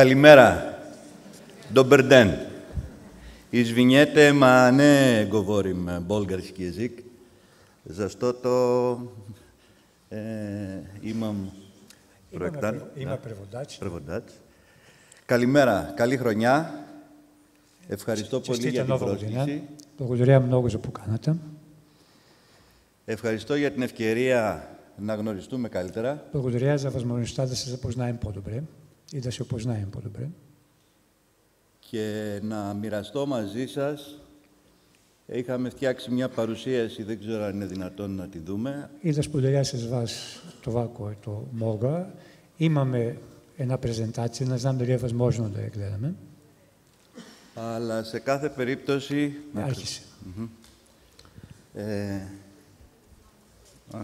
Καλημέρα. Добър ден. Извинете, ма не говорим български язик, защото е, имам проектант. Има, има преводач. Преводач. Καλημέρα. Καλή χρονιά. Ευχαριστώ πολύ για Честита την нова година. πρόσκληση. Благодаря много за поканата. Ευχαριστώ για την ευκαιρία να γνωριστούμε καλύτερα. Благодаря за възможността да се запознаем по-добре и да се опознаем по-добре. και να μοιραστώ μαζί σας. Είχαμε φτιάξει μια παρουσίαση, δεν ξέρω αν είναι δυνατόν να τη δούμε. И да споделя с вас това, което мога. Имаме една презентация, не знам дали е възможно да я гледаме. Αλλά σε κάθε περίπτωση... Άρχισε. Ε, α,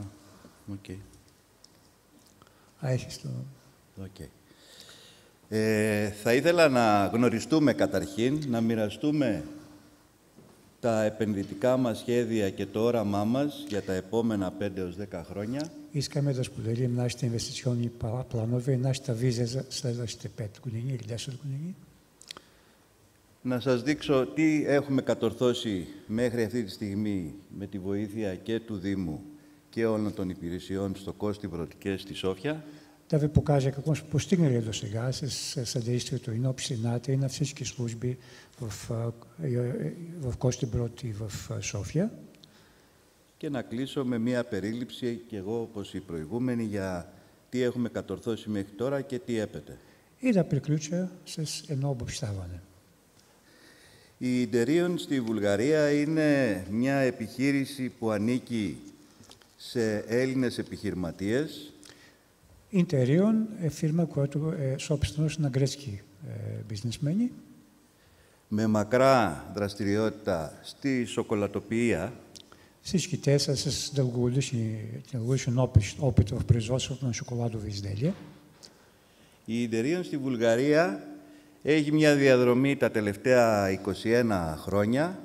οκ. Α, έχεις το... οκ. Ε, θα ήθελα να γνωριστούμε καταρχήν, να μοιραστούμε τα επενδυτικά μας σχέδια και το όραμά μας για τα επόμενα 5 έως 10 χρόνια. Искаме да споделим нашите инвестиционни пла- планове и нашата визия за следващите 5 години или 10 години. Να σας δείξω τι έχουμε κατορθώσει μέχρι αυτή τη στιγμή με τη βοήθεια και του Δήμου και όλων των υπηρεσιών στο Κώστιβρο και στη Σόφια. Да ви покажа какво сме постигнали до сега с с съдействието и на общината, и на всички служби в, а, и- в Костиброд и в а, София. Και να κλείσω με μία περίληψη και εγώ όπως η προηγούμενη για τι έχουμε κατορθώσει μέχρι τώρα και τι έπεται. И да приключа с едно обобщаване. Η Interion στη Βουλγαρία είναι μια επιχείρηση που ανήκει σε Έλληνες επιχειρηματίες Интерион е фирма, която е собственост на гръцки е, бизнесмени, με μακρά δραστηριότητα στη σοκολατοποιία Всички те са с дългогодишни, дългогодишен опит, опит в производството на шоколадови изделия. Η Interion στη Βουλγαρία έχει μια διαδρομή τα τελευταία 21 χρόνια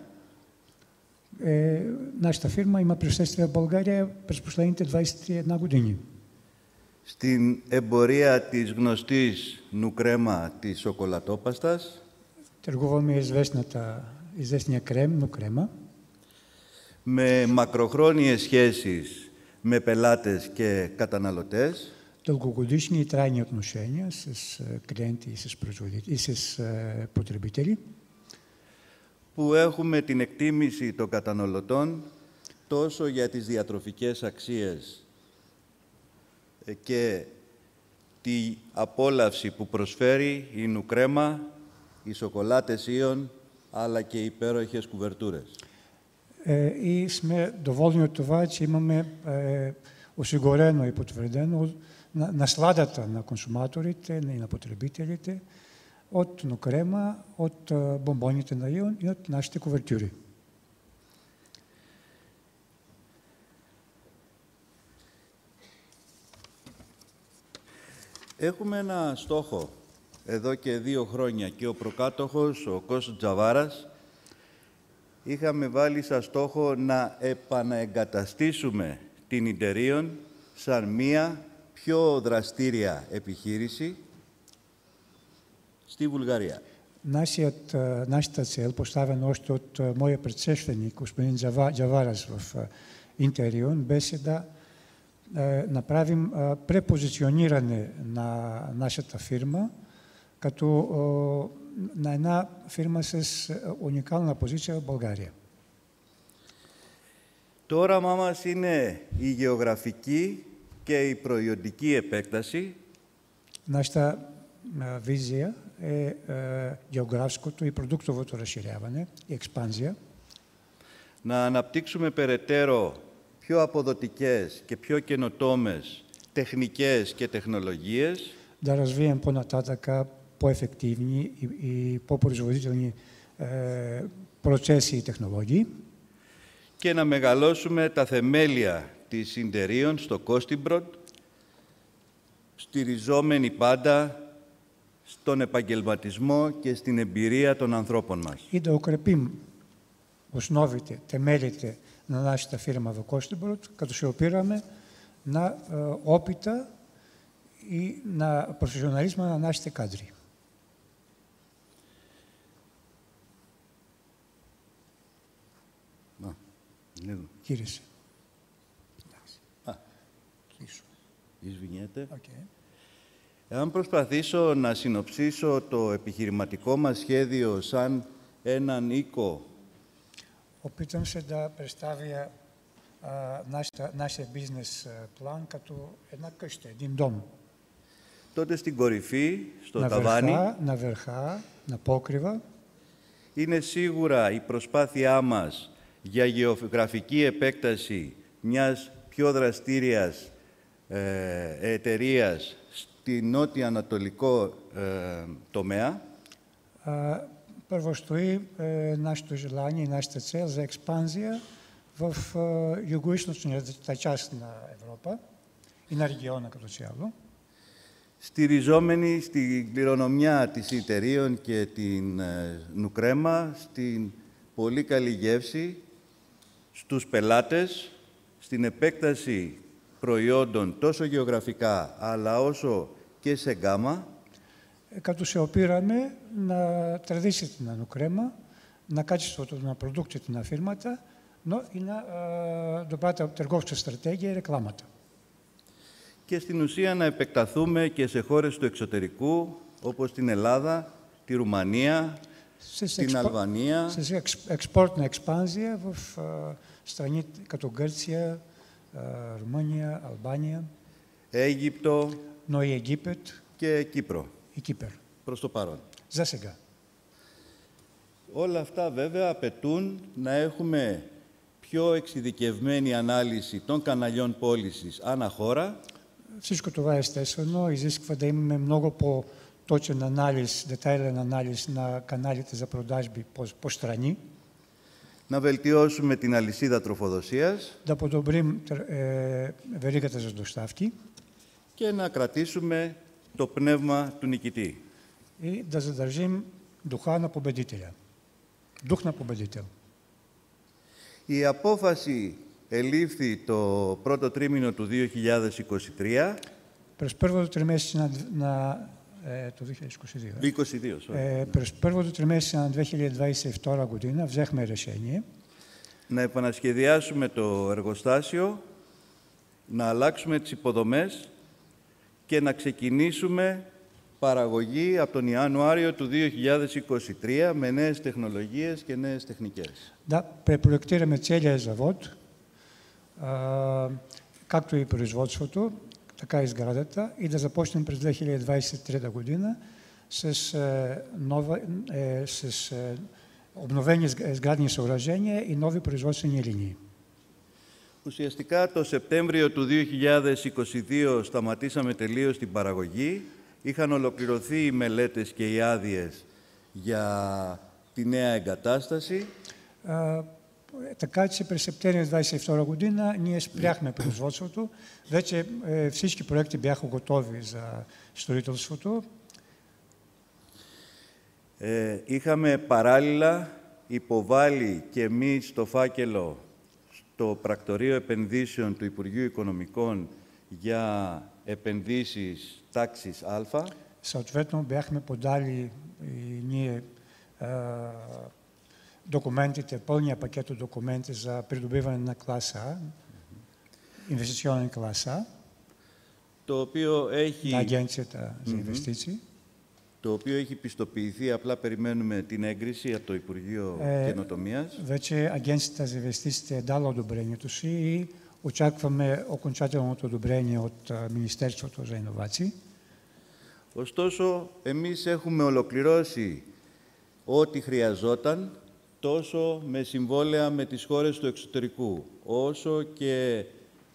Е, нашата фирма има присъствие в България през последните 21 години. στην εμπορία της γνωστής νουκρέμα της σοκολατόπαστας, Търгуваме известната, известния крем, но крема, με μακροχρόνιες σχέσεις με πελάτες και καταναλωτές, дългогодишни и трайни отношения с е, клиенти и с, производители, и с е, потребители, που έχουμε την εκτίμηση των καταναλωτών τόσο για τις διατροφικές αξίες ε, και τη απόλαυση που προσφέρει η νουκρέμα, οι σοκολάτες Ιον, αλλά και οι υπέροχες κουβερτούρες. Е, и сме доволни от това, че имаме е, осигурено и потвърдено на, насладата на консуматорите и на потребителите от нокрема, от е, бомбоните на Ион и от нашите кувертюри. Έχουμε ένα στόχο εδώ και δύο χρόνια και ο προκάτοχος, ο Κώστος Τζαβάρας, είχαμε βάλει σαν στόχο να επαναεγκαταστήσουμε την Interion σαν μία πιο δραστήρια επιχείρηση στη Βουλγαρία. Нашият, е, нашата цел, поставена още от е, моя предшественик, господин Джава, Джаварас в е, Интерион, беше да е, направим е, препозициониране на нашата фирма като е, на една фирма с е, уникална позиция в България. Το όραμά μας είναι η γεωγραφική και η προϊοντική επέκταση Нашата е, визия е, е географското и продуктовото разширяване и експанзия, να αναπτύξουμε περαιτέρω πιο αποδοτικές και πιο καινοτόμες τεχνικές και τεχνολογίες да развием по-нататъка по-ефективни и, и по-производителни е, процеси и технологии και να μεγαλώσουμε τα θεμέλια της Συντερίων στο Κώστιμπροντ, στηριζόμενοι πάντα στον επαγγελματισμό και στην εμπειρία των ανθρώπων μας. и да укрепим οσνόβητε, τεμέλητε να ανάσει τα φύρα Μαυροκόστιμπροτ, κατουσιοπήραμε να όπιτα ή να προσεγγιοναλίσμα να ανάσετε κάντρι. Να, λίγο. Κύρις. Α, Εάν προσπαθήσω να συνοψίσω το επιχειρηματικό μα σχέδιο σαν έναν οίκο Опитвам се да представя а, нашата, нашия бизнес а, план като една къща, един дом. τότε στην κορυφή, στο на ταβάνι, върха, на върха, на покрива, είναι σίγουρα η προσπάθειά μας για γεωγραφική επέκταση μιας πιο δραστήριας ε, εταιρείας στη νότιο-ανατολικό ε, τομέα, а, първо стои е, нашето желание и нашата цел за експанзия в е, юго-источната част на Европа и на региона като цяло. στηριζόμενοι στην κληρονομιά της εταιρείων και την ε, Νουκρέμα, στην πολύ καλή γεύση, στους πελάτες, στην επέκταση προϊόντων τόσο γεωγραφικά αλλά όσο και σε γκάμα, Е, като се опираме на традициите на Нукрема, на качеството на продуктите на фирмата, но и на а, добрата търговска стратегия и рекламата. και στην ουσία να επεκταθούμε και σε χώρες του εξωτερικού, όπως την Ελλάδα, τη Ρουμανία, С, την Αλβανία, с екс, експортна експанзия в а, страни като Гърция, а, Румъния, Албания, Αίγυπτο но и Египет και Κύπρο, и Кипър. προς το παρόν. За сега. Όλα αυτά βέβαια απαιτούν να έχουμε πιο εξειδικευμένη ανάλυση των καναλιών πώλησης ανά χώρα, Всичко това естествено изисква да имаме много по-точен анализ, детайлен анализ на каналите за продажби по, по страни, να βελτιώσουμε την αλυσίδα τροφοδοσίας да подобрим тр- е, веригата за доставки και να κρατήσουμε το πνεύμα του νικητή. Η να ποδητείλα. Η απόφαση ελήφθη το πρώτο τρίμηνο του 2023. Προς πρώτο τρίμηνο του 2023. Προς του 2022. 2022. Προς πρώτο τρίμηνο του 2022. Να επανασχεδιάσουμε το εργοστάσιο, να αλλάξουμε τ και να ξεκινήσουμε παραγωγή από τον Ιανουάριο του 2023 με νέες τεχνολογίες και νέες τεχνικές. да препроектираме целия завод, а, както и производството, така и сградата, и да започнем през 2023 година с, е, нова, е, с е, обновени сг- сградни съоръжения и нови производствени линии. Ουσιαστικά το Σεπτέμβριο του 2022 σταματήσαμε τελείως την παραγωγή. Είχαν ολοκληρωθεί οι μελέτες και οι άδειες για τη νέα εγκατάσταση. А, така че през септември 22 година ние спряхме производството. Вече е, всички проекти бяха готови за строителството. Ε, είχαμε παράλληλα υποβάλει και εμείς το φάκελο στο Πρακτορείο Επενδύσεων του Υπουργείου Οικονομικών για επενδύσεις τάξης Α. Съответно бяхме подали и ние а, документите, пълния пакет от документи за придобиване на класа А, инвестиционен клас А, το οποίο έχει, на Агенцията за инвестиции. το οποίο έχει πιστοποιηθεί, απλά περιμένουμε την έγκριση από το Υπουργείο ε, Καινοτομίας. Veće agencija za investicije je dala odobrenje tu si i očekujemo okončatelno odobrenje od Ministarstva za inovacije. Ωστόσο, εμείς έχουμε ολοκληρώσει ό,τι χρειαζόταν, τόσο με συμβόλαια με τις χώρες του εξωτερικού, όσο και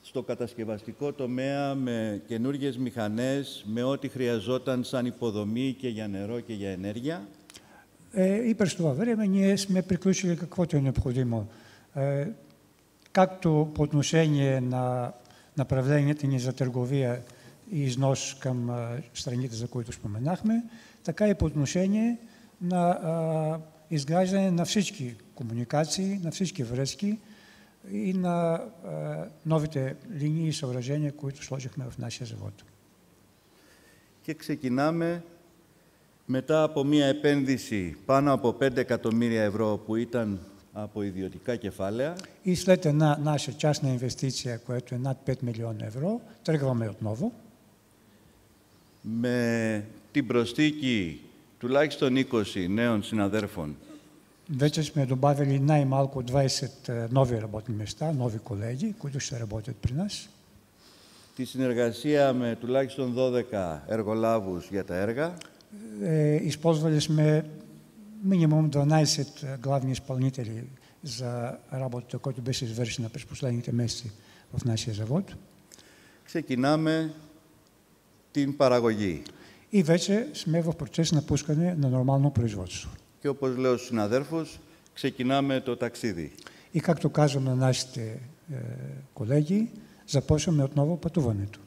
στο κατασκευαστικό τομέα με καινούργιες μηχανές, με ό,τι χρειαζόταν σαν υποδομή και για νερό και για ενέργεια. Е, и през това време ние сме приключили каквото е необходимо. Е, както по отношение на направленията ни за търговия и износ към а, страните, за които споменахме, така и по отношение на а, изграждане на всички комуникации, на всички връзки и на а, новите линии и съоръжения, които сложихме в нашия завод. Και ξεκινάμε μετά από μία επένδυση πάνω από 5 εκατομμύρια ευρώ που ήταν από ιδιωτικά κεφάλαια И след една наша частна инвестиция, която е над 5 милиона евро, тръгваме отново με την προσθήκη τουλάχιστον 20 νέων συναδέρφων Вече сме добавили най-малко 20 е, нови работни места, нови колеги, които ще работят при нас. τη συνεργασία με τουλάχιστον 12 εργολάβους για τα έργα Е, използвали сме минимум 12 е, главни изпълнители за работата, която беше извършена през последните месеци в нашия завод. ξεκινάμε την παραγωγή. И вече сме в процес на пускане на нормално производство. Και όπως λέω στους συναδέρφους, ξεκινάμε το ταξίδι. И както казвам на нашите е, колеги, започваме отново пътуването.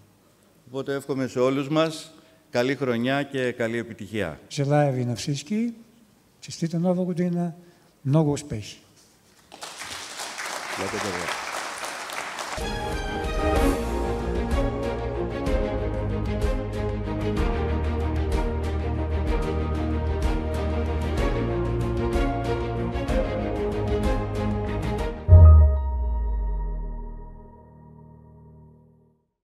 Οπότε εύχομαι σε όλους μας καλή χρονιά και καλή επιτυχία. Желая ви на всички честита нова година, много успехи! Благодаря.